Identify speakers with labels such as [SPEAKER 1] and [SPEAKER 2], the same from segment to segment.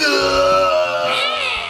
[SPEAKER 1] I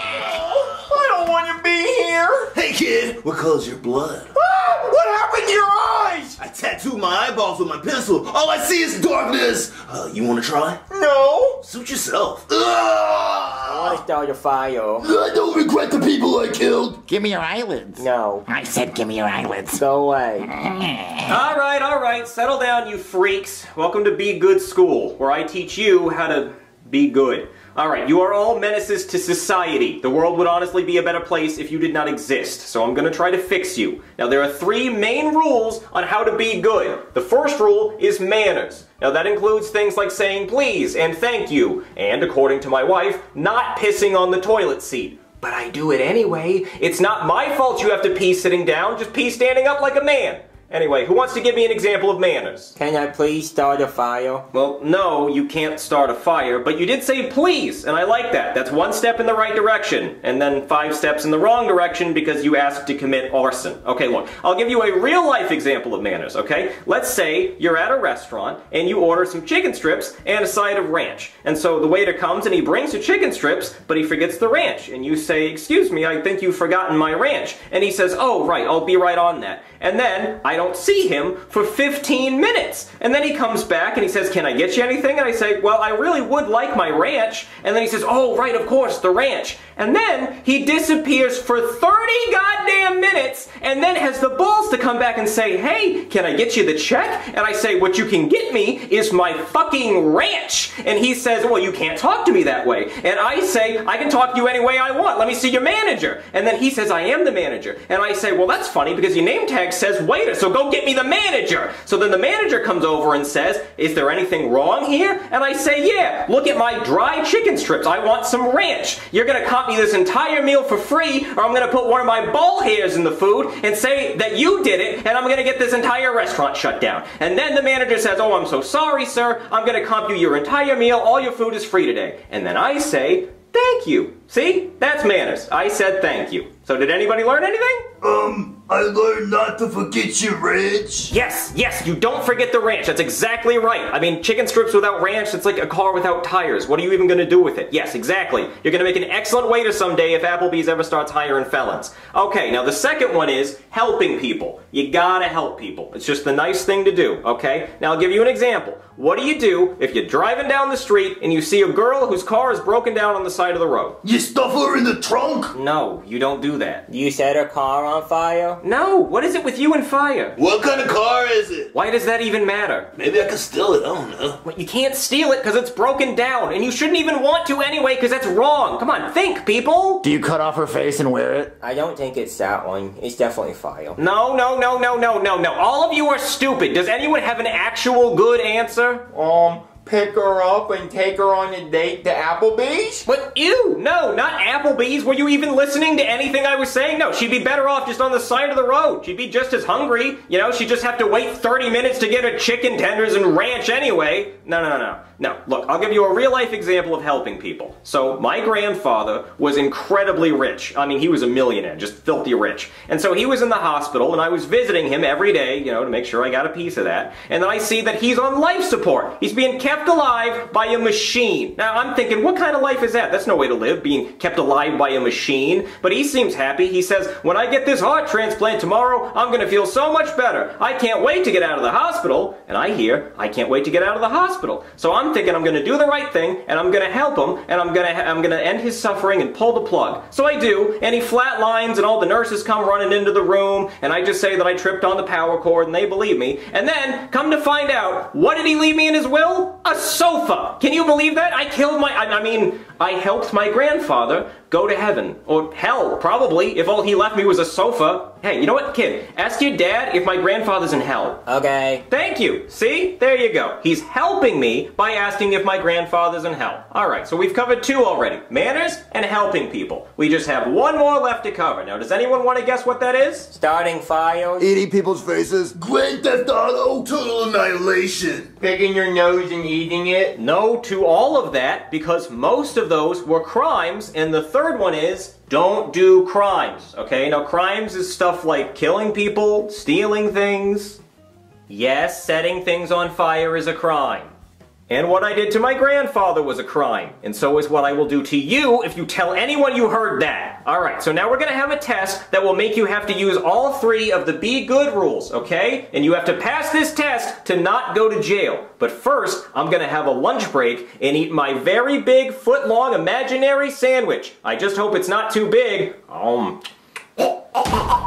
[SPEAKER 1] don't want to be here.
[SPEAKER 2] Hey kid, what color's your blood?
[SPEAKER 1] Ah, what happened to your eyes?
[SPEAKER 2] I tattooed my eyeballs with my pencil. All I see is darkness. Uh, you want to try?
[SPEAKER 1] No.
[SPEAKER 2] Suit yourself.
[SPEAKER 3] I want to start a fire.
[SPEAKER 2] I don't regret the people I killed.
[SPEAKER 4] Give me your eyelids.
[SPEAKER 3] No.
[SPEAKER 4] I said give me your eyelids.
[SPEAKER 3] Go away.
[SPEAKER 5] All right, all right, settle down, you freaks. Welcome to Be Good School, where I teach you how to be good. All right, you are all menaces to society. The world would honestly be a better place if you did not exist, so I'm gonna try to fix you. Now, there are three main rules on how to be good. The first rule is manners. Now, that includes things like saying please and thank you, and according to my wife, not pissing on the toilet seat. But I do it anyway. It's not my fault you have to pee sitting down, just pee standing up like a man. Anyway, who wants to give me an example of manners?
[SPEAKER 3] Can I please start a fire?
[SPEAKER 5] Well, no, you can't start a fire, but you did say please, and I like that. That's one step in the right direction, and then five steps in the wrong direction because you asked to commit arson. Okay, look, I'll give you a real life example of manners, okay? Let's say you're at a restaurant and you order some chicken strips and a side of ranch. And so the waiter comes and he brings the chicken strips, but he forgets the ranch. And you say, Excuse me, I think you've forgotten my ranch. And he says, Oh, right, I'll be right on that. And then I don't see him for 15 minutes. And then he comes back and he says, Can I get you anything? And I say, Well, I really would like my ranch. And then he says, Oh, right, of course, the ranch. And then he disappears for 30 goddamn minutes and then has the balls to come back and say, Hey, can I get you the check? And I say, What you can get me is my fucking ranch. And he says, Well, you can't talk to me that way. And I say, I can talk to you any way I want. Let me see your manager. And then he says, I am the manager. And I say, Well, that's funny because your name tag says waiter, so go get me the manager. So then the manager comes over and says, Is there anything wrong here? And I say, Yeah, look at my dry chicken strips. I want some ranch. You're gonna comp me this entire meal for free, or I'm gonna put one of my ball hairs in the food and say that you did it, and I'm gonna get this entire restaurant shut down. And then the manager says, Oh, I'm so sorry, sir. I'm gonna comp you your entire meal. All your food is free today. And then I say, Thank you. See? That's manners. I said thank you. So did anybody learn anything?
[SPEAKER 2] Um, I learned not to forget your ranch.
[SPEAKER 5] Yes, yes, you don't forget the ranch. That's exactly right. I mean, chicken strips without ranch, it's like a car without tires. What are you even going to do with it? Yes, exactly. You're going to make an excellent waiter someday if Applebee's ever starts hiring felons. Okay, now the second one is helping people. You gotta help people. It's just the nice thing to do, okay? Now I'll give you an example. What do you do if you're driving down the street and you see a girl whose car is broken down on the side of the road?
[SPEAKER 2] You stuff her in the trunk?
[SPEAKER 5] No, you don't do that.
[SPEAKER 3] You set her car on fire?
[SPEAKER 5] No, what is it with you and fire?
[SPEAKER 2] What kind of car is it?
[SPEAKER 5] Why does that even matter?
[SPEAKER 2] Maybe I can steal it, I don't know.
[SPEAKER 5] Well, you can't steal it because it's broken down, and you shouldn't even want to anyway because that's wrong. Come on, think, people.
[SPEAKER 4] Do you cut off her face and wear it?
[SPEAKER 3] I don't think it's that one. It's definitely fire.
[SPEAKER 5] No, no, no, no, no, no, no. All of you are stupid. Does anyone have an actual good answer?
[SPEAKER 1] Um, pick her up and take her on a date to Applebee's?
[SPEAKER 5] But ew, no, not Applebee's. Were you even listening to anything I was saying? No, she'd be better off just on the side of the road. She'd be just as hungry. You know, she'd just have to wait 30 minutes to get her chicken tenders and ranch anyway. No, no, no, no. No, look, I'll give you a real life example of helping people. So, my grandfather was incredibly rich. I mean, he was a millionaire, just filthy rich. And so he was in the hospital, and I was visiting him every day, you know, to make sure I got a piece of that. And then I see that he's on life support. He's being kept alive by a machine. Now, I'm thinking, what kind of life is that? That's no way to live, being kept alive by a machine. But he seems happy. He says, when I get this heart transplant tomorrow, I'm gonna feel so much better. I can't wait to get out of the hospital. And I hear, I can't wait to get out of the hospital. So I'm thinking I'm gonna do the right thing, and I'm gonna help him, and I'm gonna, I'm gonna end his suffering and pull the plug. So I do, and he flatlines, and all the nurses come running into the room, and I just say that I tripped on the power cord, and they believe me. And then, come to find out, what did he leave me in his will? A sofa! Can you believe that? I killed my, I, I mean, I helped my grandfather go to heaven. Or hell, probably, if all he left me was a sofa. Hey, you know what, kid? Ask your dad if my grandfather's in hell.
[SPEAKER 3] Okay.
[SPEAKER 5] Thank you. See? There you go. He's helping me by asking if my grandfather's in hell. Alright, so we've covered two already. Manners and helping people. We just have one more left to cover. Now, does anyone want to guess what that is?
[SPEAKER 3] Starting fires?
[SPEAKER 2] Eating people's faces. Grand Theft Auto. Total annihilation.
[SPEAKER 1] Picking your nose and eating it?
[SPEAKER 5] No to all of that, because most of those were crimes, and the third one is don't do crimes. Okay, now crimes is stuff like killing people, stealing things. Yes, setting things on fire is a crime. And what I did to my grandfather was a crime. And so is what I will do to you if you tell anyone you heard that. Alright, so now we're gonna have a test that will make you have to use all three of the be good rules, okay? And you have to pass this test to not go to jail. But first, I'm gonna have a lunch break and eat my very big foot long imaginary sandwich. I just hope it's not too big. Um.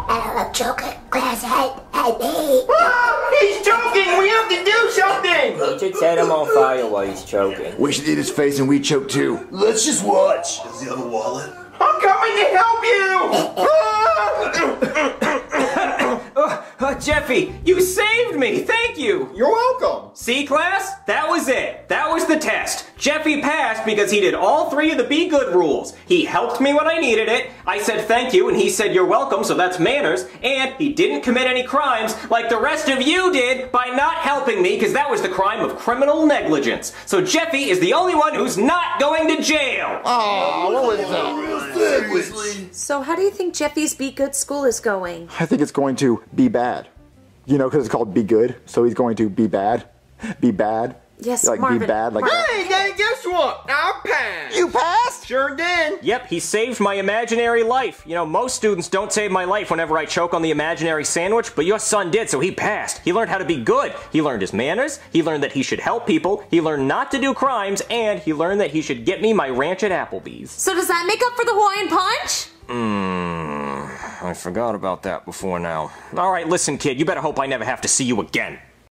[SPEAKER 6] chocolate glass head, head, head.
[SPEAKER 1] Ah, he's choking! We have to do something!
[SPEAKER 3] You should set him on fire while he's choking.
[SPEAKER 4] We should eat his face and we choke too.
[SPEAKER 2] Let's just watch. Does he have a wallet?
[SPEAKER 1] I'm coming to help you! Ah!
[SPEAKER 5] Uh, Jeffy, you saved me! Thank you!
[SPEAKER 1] You're welcome!
[SPEAKER 5] See, class? That was it. That was the test. Jeffy passed because he did all three of the be good rules. He helped me when I needed it. I said thank you, and he said you're welcome, so that's manners. And he didn't commit any crimes like the rest of you did by not helping me, because that was the crime of criminal negligence. So Jeffy is the only one who's not going to jail.
[SPEAKER 4] Oh, what was that?
[SPEAKER 2] Seriously?
[SPEAKER 7] So, how do you think Jeffy's Be Good School is going?
[SPEAKER 4] I think it's going to be bad. You know, because it's called be good, so he's going to be bad. Be bad.
[SPEAKER 7] Yes,
[SPEAKER 4] like
[SPEAKER 7] Marvin.
[SPEAKER 4] be bad, like
[SPEAKER 7] Marvin.
[SPEAKER 1] Hey, Daddy, guess what? I passed!
[SPEAKER 4] you passed.
[SPEAKER 1] Sure did!
[SPEAKER 5] Yep, he saved my imaginary life. You know, most students don't save my life whenever I choke on the imaginary sandwich, but your son did, so he passed. He learned how to be good. He learned his manners, he learned that he should help people, he learned not to do crimes, and he learned that he should get me my ranch at Applebee's.
[SPEAKER 7] So, does that make up for the Hawaiian Punch?
[SPEAKER 5] Mmm, I forgot about that before now. Alright, listen, kid, you better hope I never have to see you again.